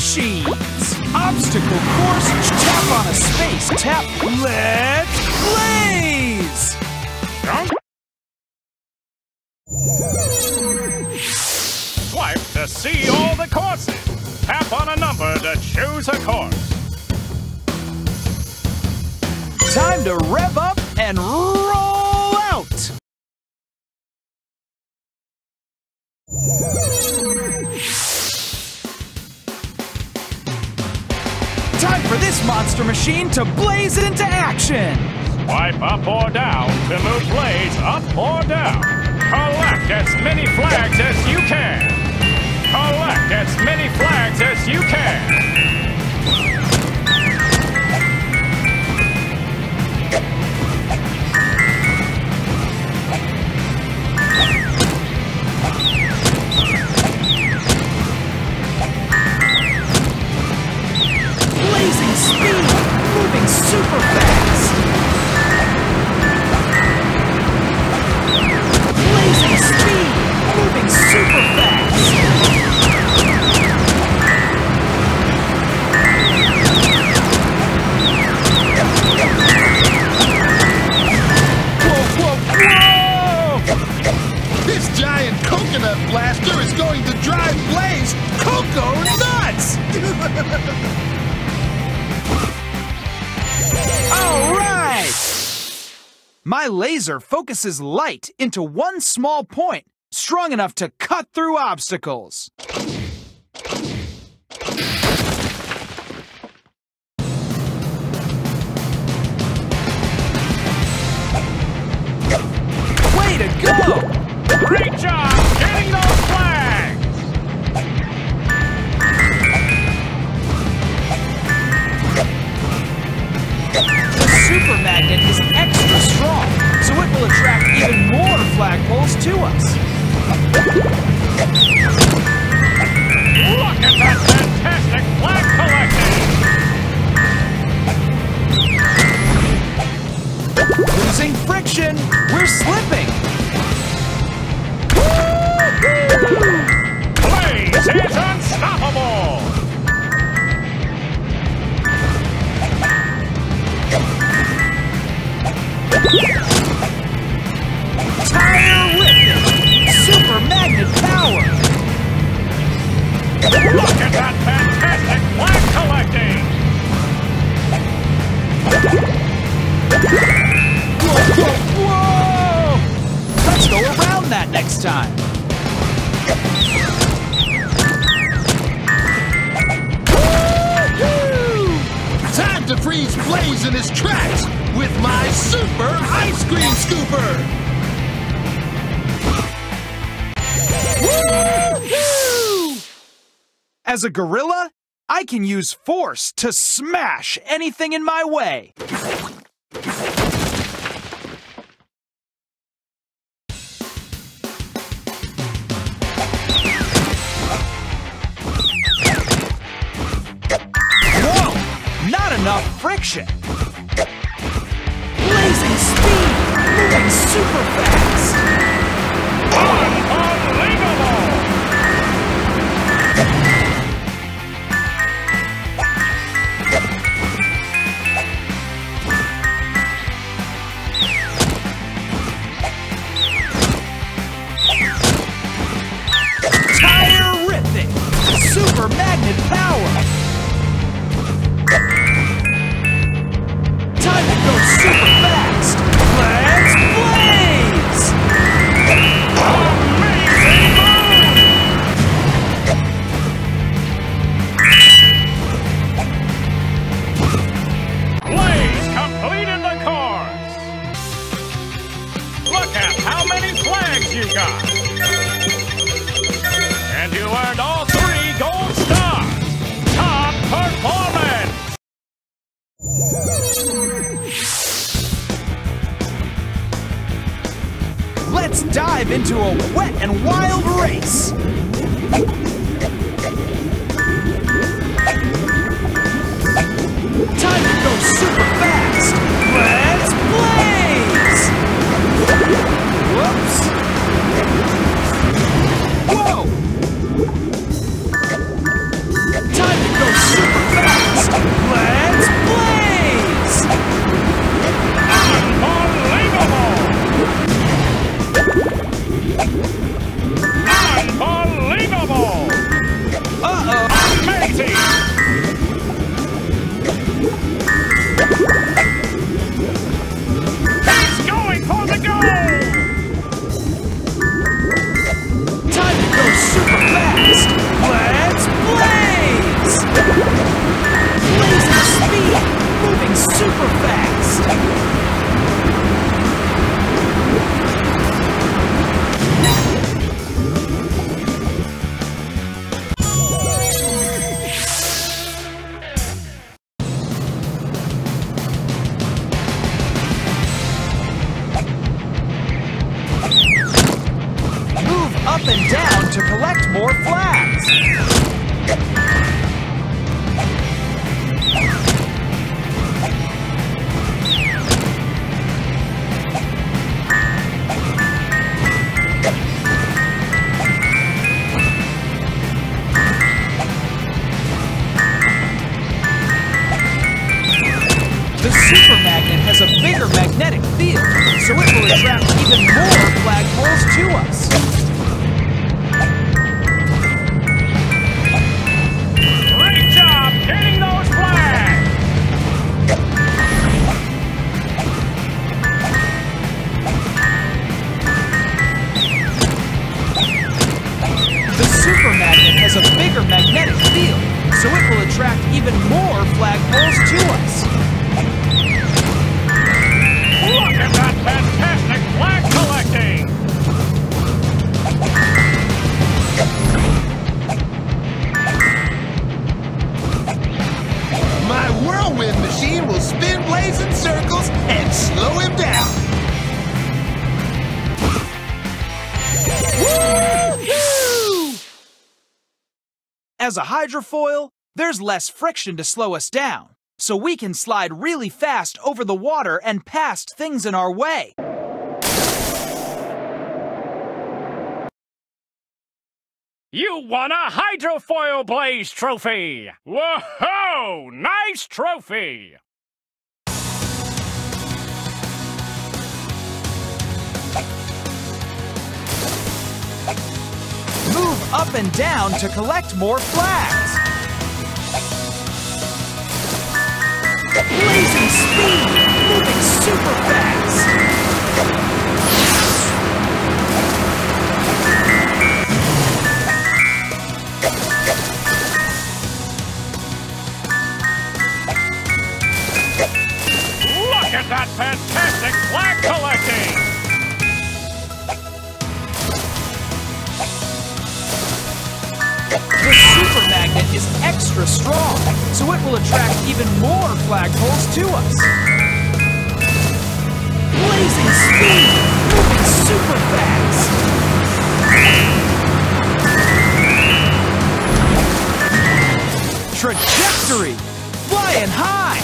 Machines. Obstacle course, tap on a space, tap, let's blaze! Swipe to see all the courses. Tap on a number to choose a course. Time to rev up and roll Time for this monster machine to blaze into action! Swipe up or down to move Blaze up or down. Collect as many flags as you can. Collect as many flags as you can. Super fast! My laser focuses light into one small point, strong enough to cut through obstacles. Flagpoles to us. Look at that fantastic flag collection! Losing friction, we're slipping. Look at that fantastic collecting! Whoa! Let's go around that next time. Time to freeze Blaze in his tracks with my super ice cream scooper! As a gorilla, I can use force to smash anything in my way. Whoa! Not enough friction. Blazing speed, moving super fast. Ah! You got! And you earned all three gold stars! Top performance! Let's dive into a wet and wild race! Magnetic field, so it will attract even more flagpoles to us. Great job getting those flags! The super magnet has a bigger magnetic field, so it will attract even more flagpoles to us. Fantastic flag collecting! My whirlwind machine will spin Blaze in circles and slow him down. Woo-hoo! As a hydrofoil, there's less friction to slow us down, so we can slide really fast over the water and past things in our way. You won a Hydrofoil Blaze trophy! Whoa! Nice trophy! Move up and down to collect more flags. Moving super fast. Look at that fantastic magnet is extra strong, so it will attract even more flagpoles to us. Blazing speed, moving super fast. Trajectory, flying high.